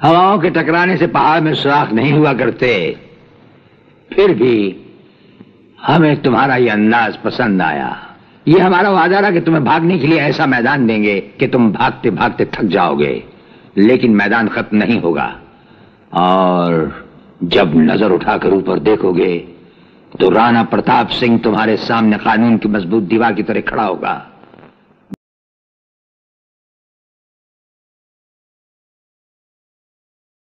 हवाओं के टकराने से पहाड़ में सुराख नहीं हुआ करते। फिर भी हमें तुम्हारा ये अंदाज पसंद आया। ये हमारा वादा रहा कि तुम्हें भागने के लिए ऐसा मैदान देंगे कि तुम भागते भागते थक जाओगे। लेकिन मैदान खत्म नहीं होगा। और जब नज़र उठाकर ऊपर देखोगे तो राणा प्रताप सिंह तुम्हारे सामने कानून की मज़बूत दीवार की तरह खड़ा होगा।